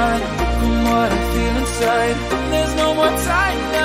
run from what I feel inside. There's no more time now.